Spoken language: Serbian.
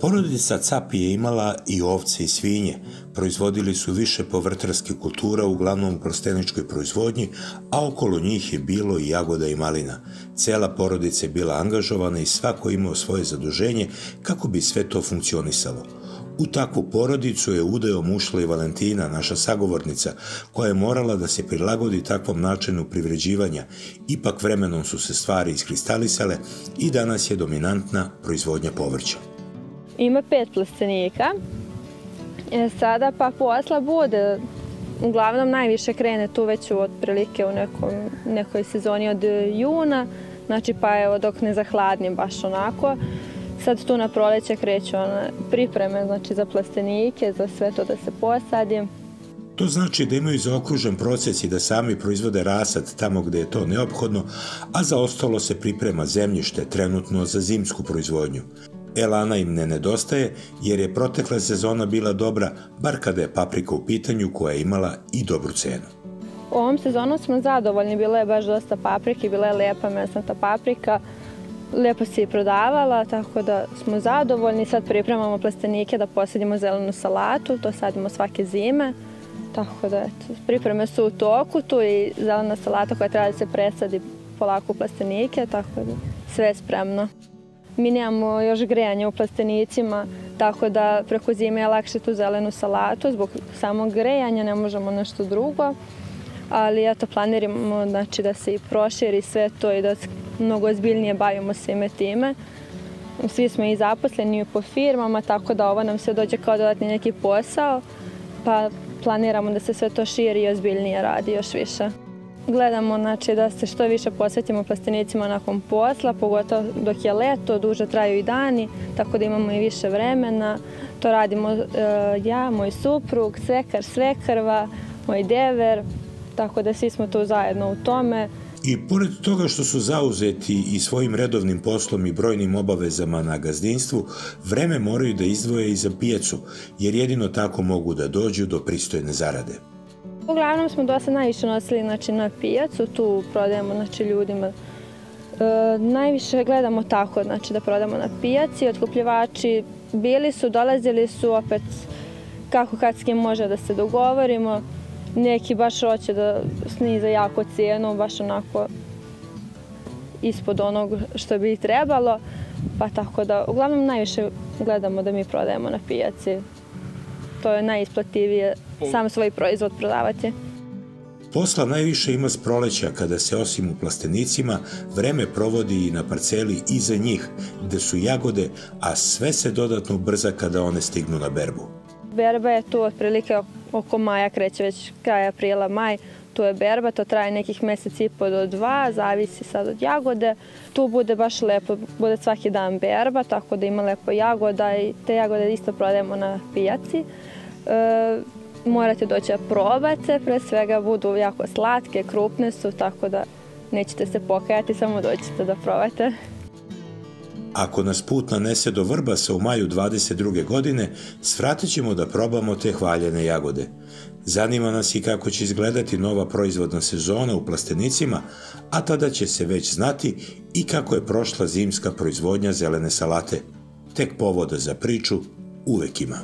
Porodica Capi je imala i ovce i svinje. Proizvodili su više povrtarskih kultura, uglavnom u plasteničkoj proizvodnji, a okolo njih je bilo i jagoda i malina. Cela porodica je bila angažovana i svako imao svoje zaduženje kako bi sve to funkcionisalo. U takvu porodicu je udajom ušla i Valentina, naša sagovornica, koja je morala da se prilagodi takvom načinu privređivanja. Ipak vremenom su se stvari iskristalisale i danas je dominantna proizvodnja povrća. Ima pet plastenika. E, sada pa posla bude, uglavnom najviše krene tu već otprilike u nekom, nekoj sezoni od juna, znači pa evo dok ne zahladnim baš onako. Sad tu na proleće kreću one pripreme znači za plastenike, za sve to da se posadi. To znači da imaju zaokružen proces i da sami proizvode rasad tamo gde je to neophodno, a za ostalo se priprema zemljište trenutno za zimsku proizvodnju. Elana im ne nedostaje jer je protekla sezona bila dobra, bar kada je paprika u pitanju koja je imala i dobru cenu. Ovom sezonu smo zadovoljni, bilo je baš dosta paprike, bila je lepa mesnata paprika, lepo se i prodavala, tako da smo zadovoljni. Sad pripremamo plastenike da posadimo zelenu salatu, to sadimo svake zime. Tako da, eto, pripreme su u toku, tu i zelena salata koja treba da se presadi polako u plastenike, tako da sve je spremno. Mi nemamo još grejanje u plastenicima, tako da preko zime je lakše tu zelenu salatu, zbog samog grejanja ne možemo nešto drugo, ali eto planiramo znači, da se i proširi sve to i da mnogo ozbiljnije bavimo svime time. Svi smo i zaposleni po firmama, tako da ovo nam se dođe kao dodatni neki posao, pa planiramo da se sve to širi i ozbiljnije radi još više. Gledamo znači, da se što više posvetimo plastenicima nakon posla, pogotovo dok je leto, duže traju i dani, tako da imamo i više vremena. To radimo e, ja, moj suprug, svekar, svekrva, moj dever, tako da svi smo tu zajedno u tome. I pored toga što su zauzeti i svojim redovnim poslom i brojnim obavezama na gazdinstvu, vreme moraju da izdvoje i za pijacu, jer jedino tako mogu da dođu do pristojne zarade. Uglavnom smo dosta najviše nosili znači, na pijacu, tu prodajemo znači, ljudima. E, najviše gledamo tako, znači da prodamo na pijaci, otkupljivači bili su, dolazili su opet kako kad s kim može da se dogovorimo. Neki baš hoće da sniza jako cijenu, baš onako ispod onog što bi trebalo. Pa tako da, uglavnom najviše gledamo da mi prodajemo na pijaci. To je najisplativije sam svoj proizvod prodavati. Posla najviše ima s proleća kada se osim u plastenicima vreme provodi i na parceli iza njih gde su jagode, a sve se dodatno ubrza kada one stignu na berbu. Berba je tu otprilike oko maja, kreće već kraj aprila, maj, tu je berba, to traje nekih mesec i po do dva, zavisi sad od jagode. Tu bude baš lepo, bude svaki dan berba, tako da ima lepo jagoda i te jagode isto prodajemo na pijaci. E, morate doći da probate, pre svega budu jako slatke, krupne su, tako da nećete se pokajati, samo doćete da probate. Ako nas put nanese do Vrbasa u maju 22. godine, svratit ćemo da probamo te hvaljene jagode. Zanima nas i kako će izgledati nova proizvodna sezona u plastenicima, a tada će se već znati i kako je prošla zimska proizvodnja zelene salate. Tek povoda za priču uvek ima.